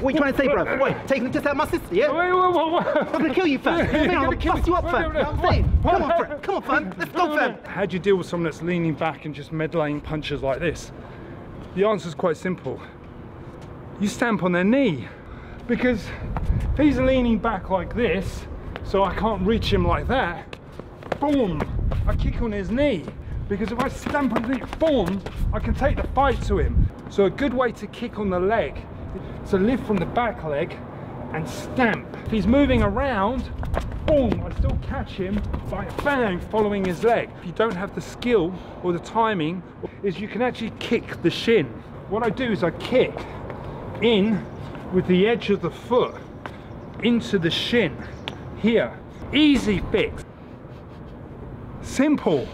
What are you trying to say, bro? What, taking piss out of my sister, yeah? Wait, wait, wait, wait. I'm gonna kill you, fam. You're I'm gonna kill bust you up, fam. wait, what I'm wait. saying? Come on, fam. Come on, fam. Let's go, fam. How do you deal with someone that's leaning back and just meddling punches like this? The answer's quite simple. You stamp on their knee. Because if he's leaning back like this, so I can't reach him like that, boom, I kick on his knee. Because if I stamp on the knee, boom, I can take the fight to him. So a good way to kick on the leg is to lift from the back leg and stamp. If he's moving around, boom, I still catch him by a bang, following his leg. If you don't have the skill or the timing, is you can actually kick the shin. What I do is I kick in with the edge of the foot into the shin here. Easy fix. Simple.